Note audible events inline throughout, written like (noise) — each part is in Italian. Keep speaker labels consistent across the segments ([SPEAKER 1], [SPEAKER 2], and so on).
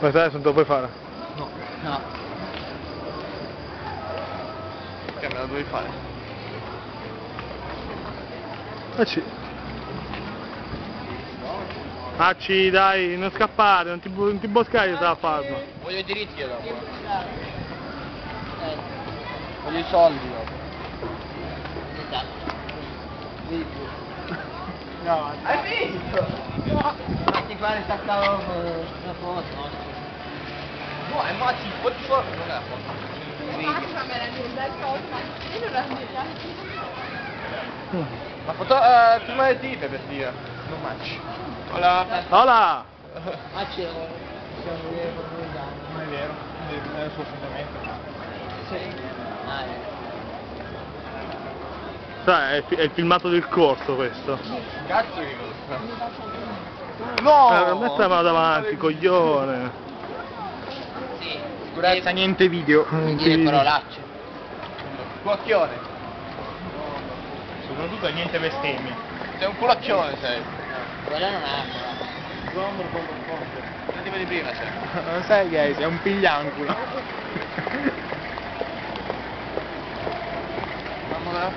[SPEAKER 1] Ma te adesso non te lo puoi fare?
[SPEAKER 2] No. No.
[SPEAKER 3] Che me lo devi fare?
[SPEAKER 1] Acci. Acci, dai, non scappare, non ti, non ti boscare sta a farlo.
[SPEAKER 3] Voglio i diritti io dopo.
[SPEAKER 2] Eh,
[SPEAKER 3] Voglio i soldi dopo.
[SPEAKER 2] dai.
[SPEAKER 3] No, hai finito!
[SPEAKER 2] Fatti fare sta cavolo eh, una foto, no?
[SPEAKER 3] È Mazzi, quanti soldi non è la foto? Eh, prima le tipe per dire. Non manci. Hola.
[SPEAKER 1] Hola!
[SPEAKER 2] Ah, c'è, il danno.
[SPEAKER 3] Non è vero, è il suo fondamento.
[SPEAKER 2] Sì. Ah, eh.
[SPEAKER 1] È, fi- è il filmato del corso questo.
[SPEAKER 3] Cazzo che No!
[SPEAKER 1] Eh, non la mano davanti, coglione.
[SPEAKER 2] Sì.
[SPEAKER 3] Sicurezza, niente video.
[SPEAKER 2] Dire parolacce.
[SPEAKER 3] Culacchione.
[SPEAKER 4] Soprattutto niente bestemmie.
[SPEAKER 3] Sei un culacchione sei.
[SPEAKER 2] Quella non è una
[SPEAKER 3] Non ti vedi prima sei.
[SPEAKER 4] Non sei gay, sei un piglianculo.
[SPEAKER 3] Mamma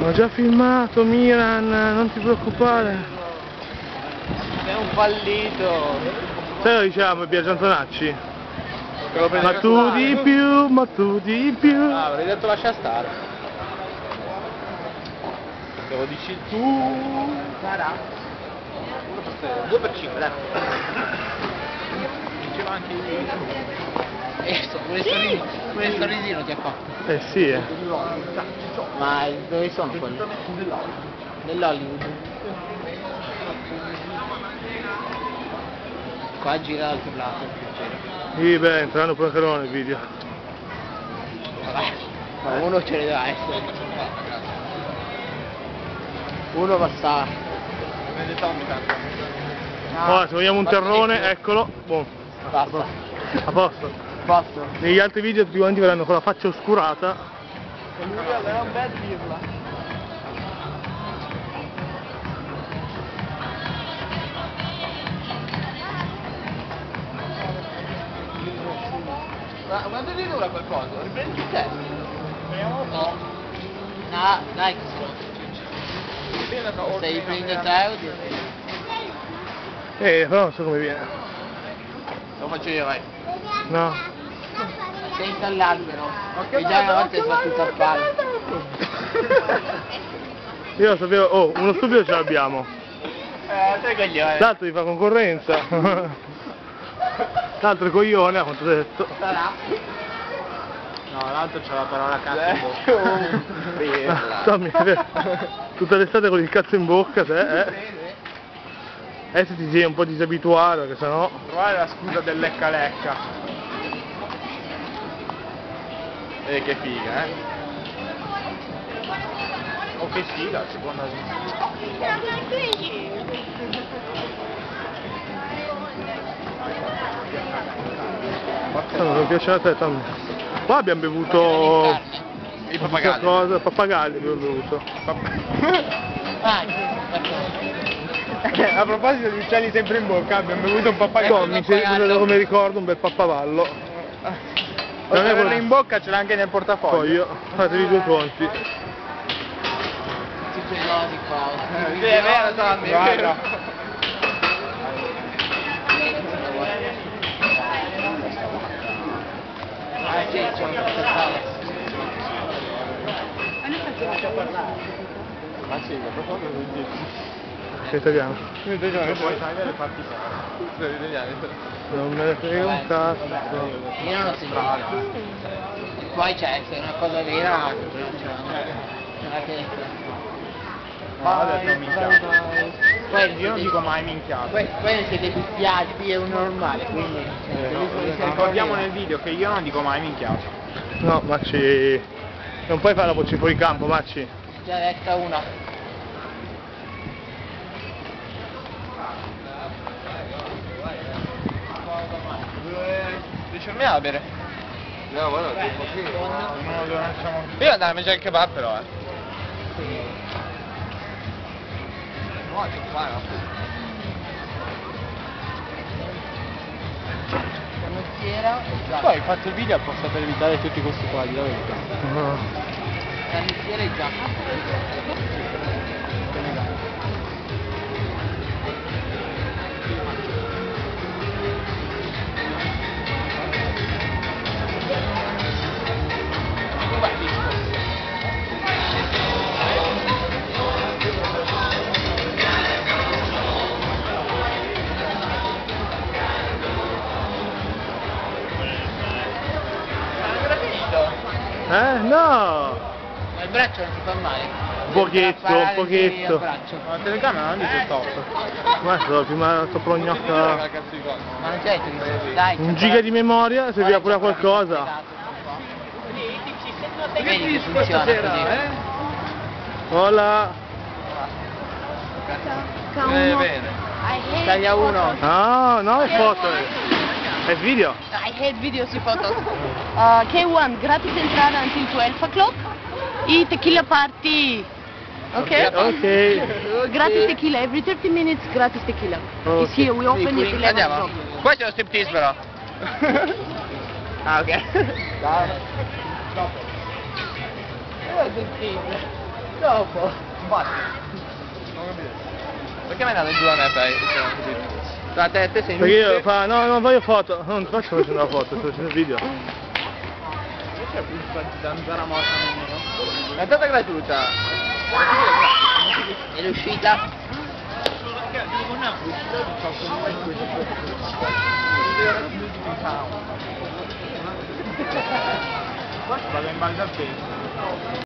[SPEAKER 1] Ho già filmato Milan, non ti preoccupare.
[SPEAKER 3] Sei un fallito.
[SPEAKER 1] Sai lo diciamo i Biagio Antonacci? Ma tu di più, ma tu di più.
[SPEAKER 3] Ah, avrei detto lascia stare. Se lo dici tu.
[SPEAKER 2] Sarà.
[SPEAKER 3] 2 per 5, dai. Diceva anche io.
[SPEAKER 2] Eh, sto- pure il sorrisino, pure il sorrisino ti ha fatto.
[SPEAKER 1] Eh sì, eh.
[SPEAKER 2] Ma dove sono quelli? Nell'Hollywood. Qua gira l'altro lato.
[SPEAKER 1] Sì, beh, entreranno pure anche loro nel video.
[SPEAKER 2] Vabbè, ma uno ce ne deve essere. Uno bastava.
[SPEAKER 3] Vede Tommy tanto.
[SPEAKER 1] Ora, se vogliamo un terrone, eccolo. Boh,
[SPEAKER 2] Basta.
[SPEAKER 1] a posto.
[SPEAKER 2] Basta.
[SPEAKER 1] Negli altri video tutti quanti verranno con la faccia oscurata.
[SPEAKER 3] Lui aveva un bel dirla. Ma quanto ti dura quel coso? Riprendi te.
[SPEAKER 2] No. No, dai che se Stai prendendo audio?
[SPEAKER 1] Eh, però non so come viene.
[SPEAKER 3] Lo faccio io, vai.
[SPEAKER 1] No.
[SPEAKER 2] Senza l'albero. Che già una volta è sbattuto a palo.
[SPEAKER 1] Io lo sapevo, oh, uno stupido ce l'abbiamo.
[SPEAKER 3] Eh, te coglione.
[SPEAKER 1] L'altro gli fa concorrenza. (laughs) L'altro coglione, a quanto detto.
[SPEAKER 2] Sarà.
[SPEAKER 4] No, l'altro c'ha la parola cazzo in bocca.
[SPEAKER 3] Pirla.
[SPEAKER 1] Tommy, (laughs) tutta l'estate con il cazzo in bocca, te, eh? Adesso ti devi un po' disabituare, perché sennò...
[SPEAKER 4] Trovare la scusa del lecca lecca.
[SPEAKER 3] Eh, che figa, eh.
[SPEAKER 4] O che figa, secondo me.
[SPEAKER 1] No, non piace a te, Tommy. Qua abbiamo bevuto...
[SPEAKER 3] I pappagalli.
[SPEAKER 1] Cosa, pappagalli abbiamo bevuto.
[SPEAKER 2] Ah, ecco.
[SPEAKER 4] A proposito di uccelli sempre in bocca, abbiamo bevuto un pappagallo.
[SPEAKER 1] Tommy, se, come ricordo, un bel pappavallo.
[SPEAKER 4] Non
[SPEAKER 1] Non è quello-
[SPEAKER 4] in bocca, ce l'ha anche nel portafoglio.
[SPEAKER 1] Poi io, fatevi due conti.
[SPEAKER 3] Sì, è vero, Tommy, è vero.
[SPEAKER 2] Ah, sì, c'è un aspettavo.
[SPEAKER 3] Ma sì, ma proprio non dici.
[SPEAKER 1] Sei italiano.
[SPEAKER 3] Io te ne puoi tagliare le parti Sei italiano.
[SPEAKER 1] Non me ne frega un cazzo.
[SPEAKER 2] Io non sentito. E poi c'è, se è una cosa vera, non l'ha. Non è che...
[SPEAKER 4] No, adesso non minchiato.
[SPEAKER 2] Poi
[SPEAKER 4] Io non dico mai minchiato.
[SPEAKER 2] Poi, poi siete picchiati, è un normale, quindi...
[SPEAKER 4] Ricordiamo nel video che io non dico mai minchiato.
[SPEAKER 1] No, Maci... Non puoi fare la voce fuori campo, Maci.
[SPEAKER 2] Già detta una.
[SPEAKER 3] Dice me a bere. No, ma no, tipo lasciamo. Io andare a mangiare il kebab però, eh. qua. Canottiera.
[SPEAKER 4] Poi hai fatto il video apposta per evitare tutti questi quadri, la verità.
[SPEAKER 1] Canottiera
[SPEAKER 2] e giacca.
[SPEAKER 1] Eh? No!
[SPEAKER 2] Ma il braccio non ti fa male?
[SPEAKER 1] Un pochetto, un pochetto.
[SPEAKER 2] Il braccio.
[SPEAKER 4] La telecamera non dice stop.
[SPEAKER 1] Ma sto prima sopra un gnocca.
[SPEAKER 4] cazzo di cosa?
[SPEAKER 2] Ma non c'è tu, dai.
[SPEAKER 1] Un giga di memoria, serviva pure a qualcosa.
[SPEAKER 2] Vedi che funziona così.
[SPEAKER 1] Hola!
[SPEAKER 3] Eh, bene.
[SPEAKER 2] Taglia uno.
[SPEAKER 1] Ah, no, è foto. È video.
[SPEAKER 5] I hate videos y fotos. Uh, K1, gratis entrada until 12 o'clock. Y tequila party. Okay?
[SPEAKER 1] Ok.
[SPEAKER 5] Gratis tequila, every 30 minutes gratis tequila. It's here, we open at 11
[SPEAKER 3] Andiamo.
[SPEAKER 5] o'clock.
[SPEAKER 3] Qua c'è lo striptease però. (laughs)
[SPEAKER 2] Ah, ok. Dopo.
[SPEAKER 3] Perché mi è andato giù a me poi?
[SPEAKER 2] La testa sei
[SPEAKER 1] Perché io fa, no, non voglio foto. No, non ti faccio facendo una foto, sto facendo il video.
[SPEAKER 4] C'è più zanzara morta nemmeno.
[SPEAKER 3] È stata gratuita.
[SPEAKER 2] È l'uscita?
[SPEAKER 4] Vado in balzo al peso.